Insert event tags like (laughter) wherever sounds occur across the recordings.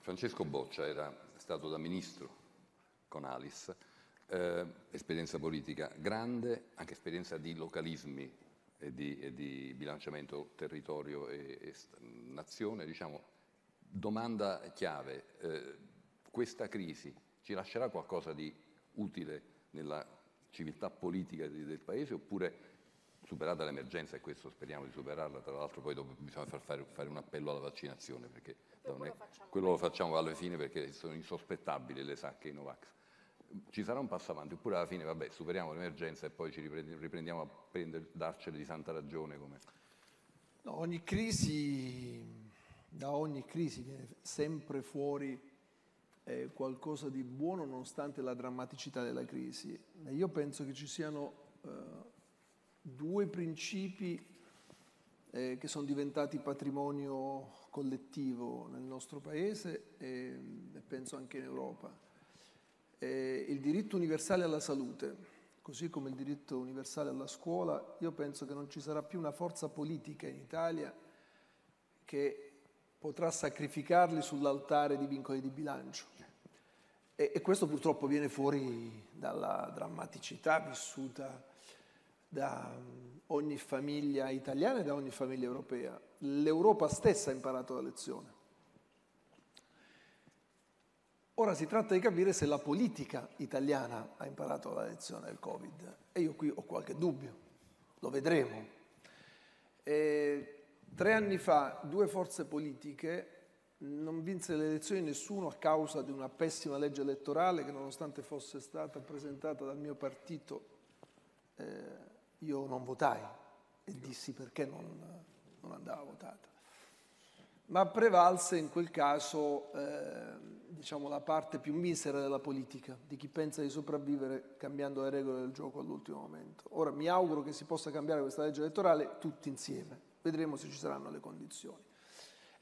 Francesco Boccia era stato da ministro con Alice, eh, esperienza politica grande, anche esperienza di localismi e di, e di bilanciamento territorio e, e nazione. Diciamo, domanda chiave, eh, questa crisi ci lascerà qualcosa di utile nella civiltà politica del paese oppure superata l'emergenza e questo speriamo di superarla, tra l'altro poi dopo bisogna far fare, fare un appello alla vaccinazione perché è, quello lo facciamo alla fine perché sono insospettabili le sacche i Novax. Ci sarà un passo avanti oppure alla fine vabbè superiamo l'emergenza e poi ci riprendiamo a prendere, darcene di santa ragione come... No, ogni crisi, da ogni crisi viene sempre fuori eh, qualcosa di buono nonostante la drammaticità della crisi. E io penso che ci siano eh, due principi eh, che sono diventati patrimonio collettivo nel nostro paese e, e penso anche in Europa. Eh, il diritto universale alla salute, così come il diritto universale alla scuola, io penso che non ci sarà più una forza politica in Italia che potrà sacrificarli sull'altare di vincoli di bilancio. E, e questo purtroppo viene fuori dalla drammaticità vissuta da ogni famiglia italiana e da ogni famiglia europea. L'Europa stessa ha imparato la lezione. Ora si tratta di capire se la politica italiana ha imparato la lezione del Covid e io qui ho qualche dubbio, lo vedremo. E tre anni fa due forze politiche non vinse le elezioni nessuno a causa di una pessima legge elettorale che nonostante fosse stata presentata dal mio partito eh, io non votai e dissi perché non, non andava votata. Ma prevalse in quel caso eh, diciamo, la parte più misera della politica, di chi pensa di sopravvivere cambiando le regole del gioco all'ultimo momento. Ora mi auguro che si possa cambiare questa legge elettorale tutti insieme, vedremo se ci saranno le condizioni.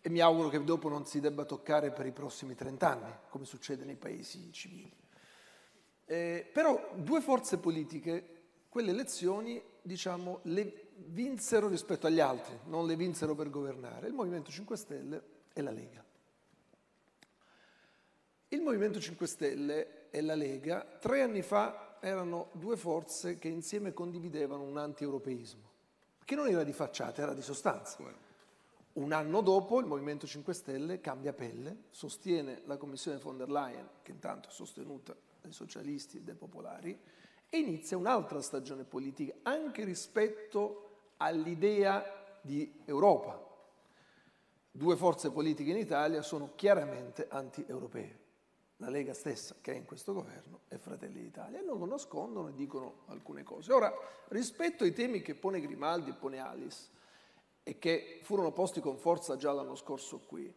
E mi auguro che dopo non si debba toccare per i prossimi 30 anni, come succede nei paesi civili. Eh, però due forze politiche quelle elezioni diciamo, le vinsero rispetto agli altri, non le vinsero per governare, il Movimento 5 Stelle e la Lega. Il Movimento 5 Stelle e la Lega tre anni fa erano due forze che insieme condividevano un anti-europeismo, che non era di facciata, era di sostanza. Un anno dopo il Movimento 5 Stelle cambia pelle, sostiene la Commissione von der Leyen, che intanto è sostenuta dai socialisti e dai popolari, e inizia un'altra stagione politica, anche rispetto all'idea di Europa. Due forze politiche in Italia sono chiaramente anti-europee. La Lega stessa, che è in questo governo, e Fratelli d'Italia, e non lo nascondono e dicono alcune cose. Ora, rispetto ai temi che pone Grimaldi e pone Alice, e che furono posti con forza già l'anno scorso qui,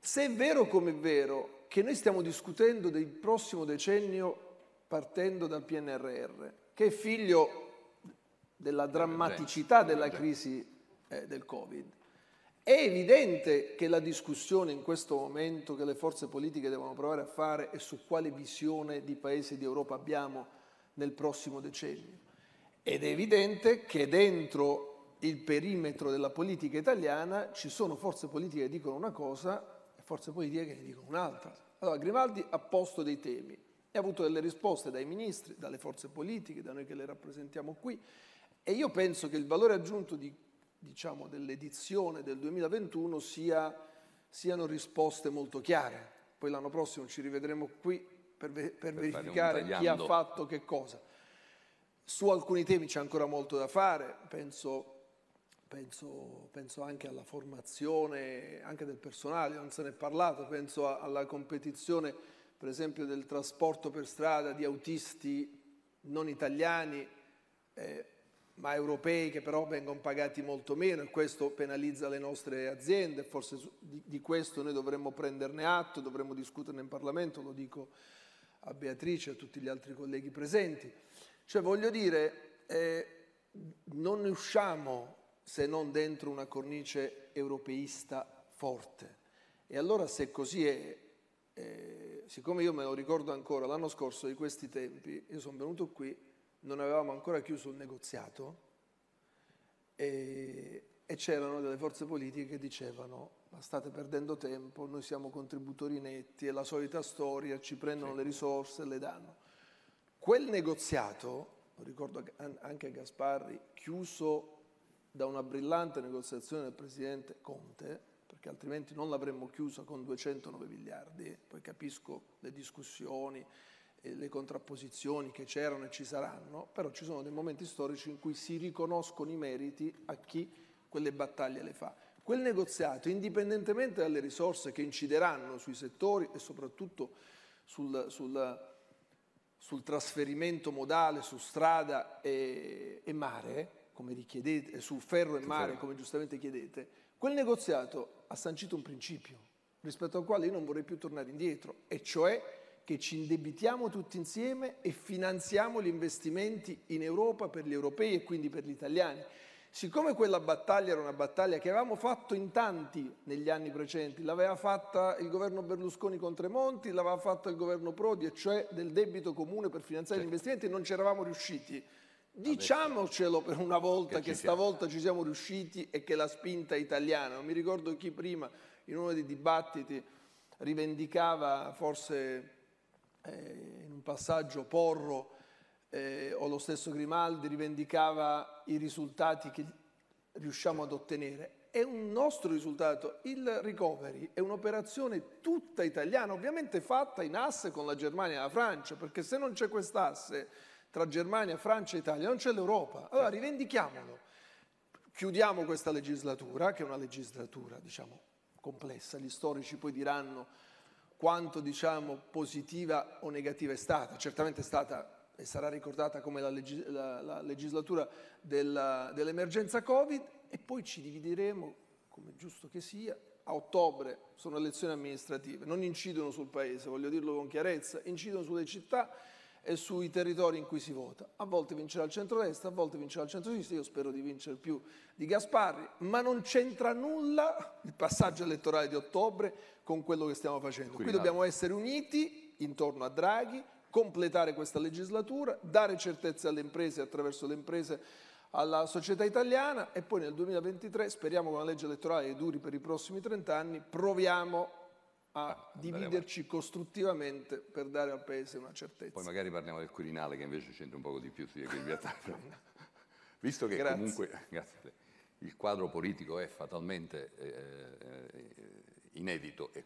se è vero come è vero che noi stiamo discutendo del prossimo decennio partendo dal PNRR, che è figlio della drammaticità della crisi eh, del Covid. È evidente che la discussione in questo momento che le forze politiche devono provare a fare è su quale visione di paese di Europa abbiamo nel prossimo decennio. Ed è evidente che dentro il perimetro della politica italiana ci sono forze politiche che dicono una cosa e forze politiche che ne dicono un'altra. Allora Grimaldi ha posto dei temi ha avuto delle risposte dai ministri, dalle forze politiche, da noi che le rappresentiamo qui e io penso che il valore aggiunto di, diciamo, dell'edizione del 2021 sia, siano risposte molto chiare. Poi l'anno prossimo ci rivedremo qui per, per, per verificare chi ha fatto che cosa. Su alcuni temi c'è ancora molto da fare, penso Penso, penso, anche alla formazione anche del personale, non se ne è parlato, penso alla competizione per esempio del trasporto per strada di autisti non italiani, eh, ma europei che però vengono pagati molto meno e questo penalizza le nostre aziende, forse di, di questo noi dovremmo prenderne atto, dovremmo discuterne in Parlamento, lo dico a Beatrice e a tutti gli altri colleghi presenti. Cioè voglio dire, eh, non ne usciamo se non dentro una cornice europeista forte. E allora se così è, eh, siccome io me lo ricordo ancora, l'anno scorso di questi tempi, io sono venuto qui, non avevamo ancora chiuso il negoziato e, e c'erano delle forze politiche che dicevano ma state perdendo tempo, noi siamo contributori netti, è la solita storia, ci prendono le risorse e le danno. Quel negoziato, lo ricordo anche a Gasparri, chiuso da una brillante negoziazione del Presidente Conte, perché altrimenti non l'avremmo chiusa con 209 miliardi, poi capisco le discussioni e le contrapposizioni che c'erano e ci saranno, però ci sono dei momenti storici in cui si riconoscono i meriti a chi quelle battaglie le fa. Quel negoziato, indipendentemente dalle risorse che incideranno sui settori e soprattutto sul, sul, sul trasferimento modale su strada e, e mare, come richiedete, su ferro e mare, come giustamente chiedete, quel negoziato ha sancito un principio rispetto al quale io non vorrei più tornare indietro, e cioè che ci indebitiamo tutti insieme e finanziamo gli investimenti in Europa per gli europei e quindi per gli italiani. Siccome quella battaglia era una battaglia che avevamo fatto in tanti negli anni precedenti, l'aveva fatta il governo Berlusconi con Tremonti, l'aveva fatta il governo Prodi, e cioè del debito comune per finanziare certo. gli investimenti, non ci eravamo riusciti. Diciamocelo per una volta che, che stavolta ci siamo riusciti e che la spinta è italiana. Non mi ricordo chi prima in uno dei dibattiti rivendicava, forse eh, in un passaggio Porro eh, o lo stesso Grimaldi, rivendicava i risultati che riusciamo ad ottenere. È un nostro risultato. Il recovery è un'operazione tutta italiana, ovviamente fatta in asse con la Germania e la Francia, perché se non c'è quest'asse tra Germania, Francia e Italia, non c'è l'Europa. Allora rivendichiamolo. Chiudiamo questa legislatura, che è una legislatura, diciamo, complessa. Gli storici poi diranno quanto, diciamo, positiva o negativa è stata. Certamente è stata e sarà ricordata come la, legis- la, la legislatura dell'emergenza Covid e poi ci divideremo, come giusto che sia, a ottobre sono elezioni amministrative, non incidono sul paese, voglio dirlo con chiarezza, incidono sulle città e sui territori in cui si vota. A volte vincerà il centro-destra, a volte vincerà il centro-sinistra, io spero di vincere più di Gasparri, ma non c'entra nulla il passaggio elettorale di ottobre con quello che stiamo facendo. Qui dobbiamo essere uniti intorno a Draghi, completare questa legislatura, dare certezze alle imprese attraverso le imprese alla società italiana e poi nel 2023 speriamo con una legge elettorale che duri per i prossimi 30 anni, proviamo a ah, dividerci costruttivamente per dare al Paese una certezza. Poi magari parliamo del Quirinale che invece c'entra un poco di più, sì, (laughs) Visto che grazie. comunque grazie, il quadro politico è fatalmente eh, eh inedito e